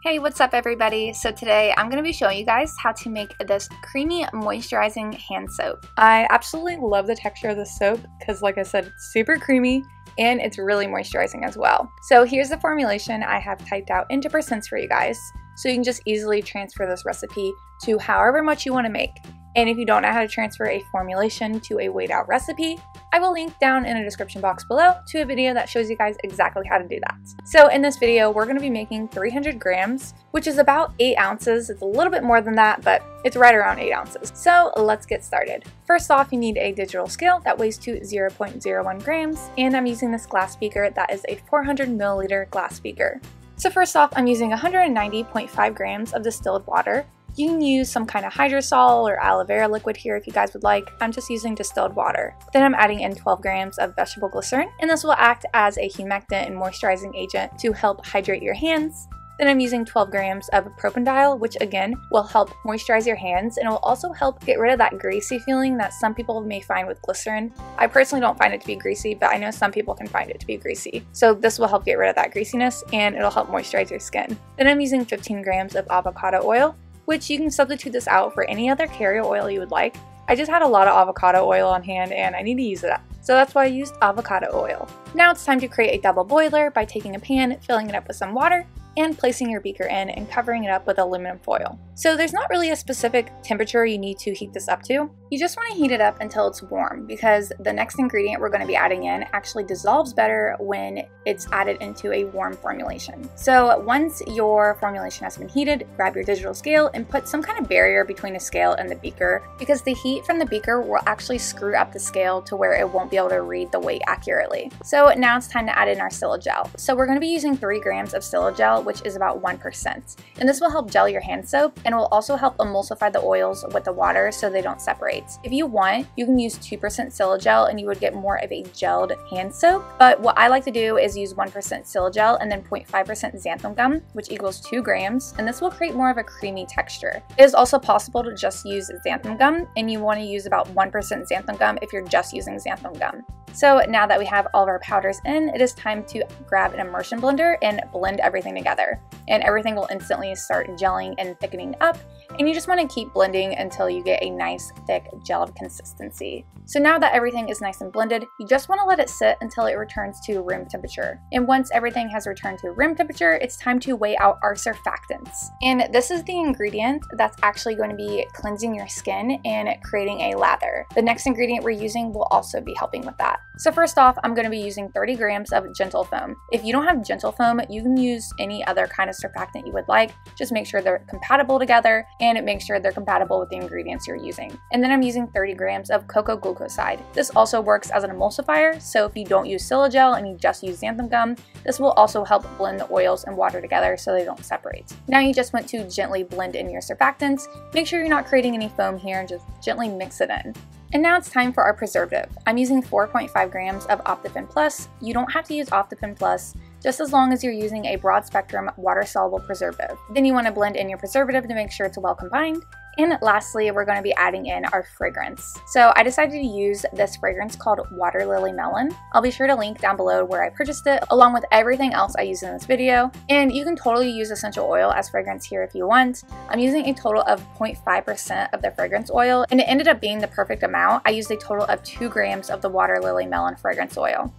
Hey, what's up everybody? So today I'm going to be showing you guys how to make this creamy moisturizing hand soap. I absolutely love the texture of the soap because like I said, it's super creamy and it's really moisturizing as well. So here's the formulation I have typed out into percents for you guys so you can just easily transfer this recipe to however much you want to make. And if you don't know how to transfer a formulation to a weighed out recipe, I will link down in the description box below to a video that shows you guys exactly how to do that. So in this video, we're going to be making 300 grams, which is about 8 ounces. It's a little bit more than that, but it's right around 8 ounces. So let's get started. First off, you need a digital scale that weighs to 0.01 grams, and I'm using this glass beaker that is a 400 milliliter glass beaker. So first off, I'm using 190.5 grams of distilled water, you can use some kind of hydrosol or aloe vera liquid here if you guys would like. I'm just using distilled water. Then I'm adding in 12 grams of vegetable glycerin, and this will act as a humectant and moisturizing agent to help hydrate your hands. Then I'm using 12 grams of Propanediol, which again will help moisturize your hands and it will also help get rid of that greasy feeling that some people may find with glycerin. I personally don't find it to be greasy, but I know some people can find it to be greasy. So this will help get rid of that greasiness and it'll help moisturize your skin. Then I'm using 15 grams of avocado oil, which you can substitute this out for any other carrier oil you would like. I just had a lot of avocado oil on hand and I need to use it up. So that's why I used avocado oil. Now it's time to create a double boiler by taking a pan, filling it up with some water, and placing your beaker in and covering it up with aluminum foil. So there's not really a specific temperature you need to heat this up to. You just want to heat it up until it's warm because the next ingredient we're going to be adding in actually dissolves better when it's added into a warm formulation. So once your formulation has been heated, grab your digital scale and put some kind of barrier between the scale and the beaker because the heat from the beaker will actually screw up the scale to where it won't be able to read the weight accurately. So now it's time to add in our Siligel. So we're going to be using 3 grams of Siligel which is about 1%. And this will help gel your hand soap and will also help emulsify the oils with the water so they don't separate. If you want, you can use 2% Siligel and you would get more of a gelled hand soap. But what I like to do is use 1% Siligel and then 0.5% xanthan gum, which equals 2 grams, and this will create more of a creamy texture. It is also possible to just use xanthan gum, and you want to use about 1% xanthan gum if you're just using xanthan gum. So now that we have all of our powders in, it is time to grab an immersion blender and blend everything together. And everything will instantly start gelling and thickening up and you just want to keep blending until you get a nice thick gelled consistency. So now that everything is nice and blended, you just want to let it sit until it returns to room temperature. And once everything has returned to room temperature, it's time to weigh out our surfactants. And this is the ingredient that's actually going to be cleansing your skin and creating a lather. The next ingredient we're using will also be helping with that. So first off, I'm going to be using 30 grams of gentle foam. If you don't have gentle foam, you can use any other kind of surfactant you would like. Just make sure they're compatible and make sure they're compatible with the ingredients you're using. And then I'm using 30 grams of coco glucoside. This also works as an emulsifier, so if you don't use Siligel and you just use xanthan gum, this will also help blend the oils and water together so they don't separate. Now you just want to gently blend in your surfactants. Make sure you're not creating any foam here and just gently mix it in. And now it's time for our preservative. I'm using 4.5 grams of Optiphen Plus. You don't have to use Optiphen Plus just as long as you're using a broad spectrum water soluble preservative. Then you want to blend in your preservative to make sure it's well combined. And lastly, we're going to be adding in our fragrance. So I decided to use this fragrance called Water Lily Melon. I'll be sure to link down below where I purchased it, along with everything else I use in this video. And you can totally use essential oil as fragrance here if you want. I'm using a total of 0.5% of the fragrance oil, and it ended up being the perfect amount. I used a total of 2 grams of the Water Lily Melon fragrance oil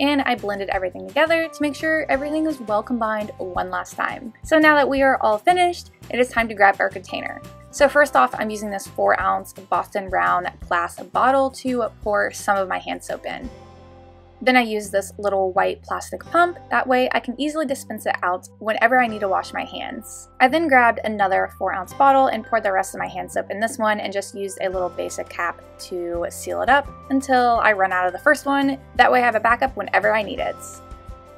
and I blended everything together to make sure everything was well combined one last time. So now that we are all finished, it is time to grab our container. So first off, I'm using this 4 ounce Boston Brown glass bottle to pour some of my hand soap in. Then I use this little white plastic pump, that way I can easily dispense it out whenever I need to wash my hands. I then grabbed another 4 ounce bottle and poured the rest of my hand soap in this one and just used a little basic cap to seal it up until I run out of the first one, that way I have a backup whenever I need it.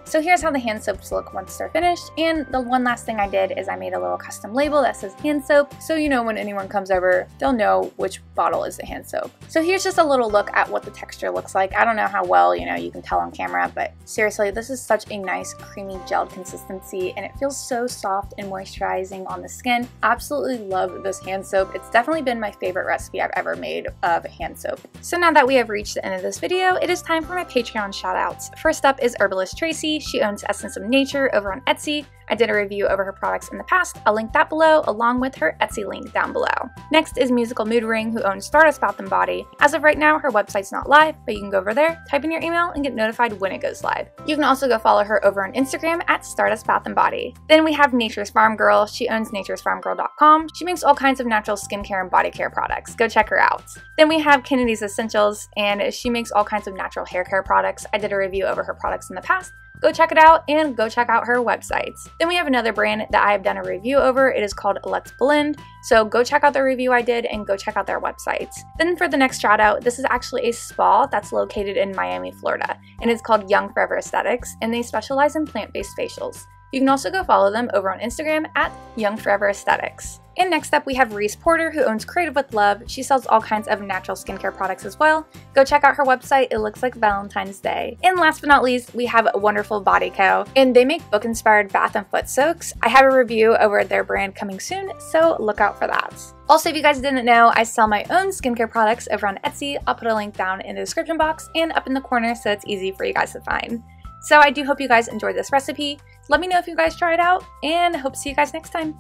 So here's how the hand soaps look once they're finished, and the one last thing I did is I made a little custom label that says hand soap, so you know when anyone comes over, they'll know which bottle is the hand soap. So here's just a little look at what the texture looks like. I don't know how well, you know, you can tell on camera, but seriously, this is such a nice creamy gelled consistency, and it feels so soft and moisturizing on the skin. Absolutely love this hand soap. It's definitely been my favorite recipe I've ever made of hand soap. So now that we have reached the end of this video, it is time for my Patreon shoutouts. First up is Herbalist Tracie, She owns Essence of Nature over on Etsy. I did a review over her products in the past. I'll link that below along with her Etsy link down below. Next is Musical Mood Ring who owns Stardust Bath & Body. As of right now, her website's not live, but you can go over there, type in your email, and get notified when it goes live. You can also go follow her over on Instagram at Stardust Bath & Body. Then we have Nature's Farm Girl. She owns naturesfarmgirl.com. She makes all kinds of natural skincare and body care products. Go check her out. Then we have Kennedi's Essentials, and she makes all kinds of natural hair care products. I did a review over her products in the past, go check it out and go check out her websites. Then we have another brand that I've done a review over. It is called Let's Blend. So go check out the review I did and go check out their websites. Then for the next shout out, this is actually a spa that's located in Miami, Florida, and it's called Young Forever Aesthetics, and they specialize in plant-based facials. You can also go follow them over on Instagram at Young Forever Aesthetics. And next up, we have Reese Porter, who owns Creative with Love. She sells all kinds of natural skincare products as well. Go check out her website. It looks like Valentine's Day. And last but not least, we have a Wonderful Body Co. And they make book-inspired bath and foot soaks. I have a review over their brand coming soon, so look out for that. Also, if you guys didn't know, I sell my own skincare products over on Etsy. I'll put a link down in the description box and up in the corner so it's easy for you guys to find. So I do hope you guys enjoyed this recipe. Let me know if you guys try it out, and hope to see you guys next time.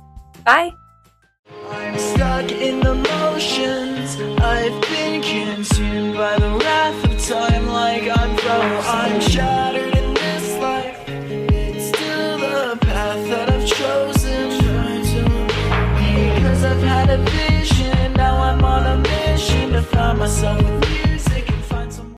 Bye! Stuck in the motions. I've been consumed by the wrath of time like I'm pro I'm shattered in this life. It's still the path that I've chosen. Because I've had a vision Now I'm on a mission to find myself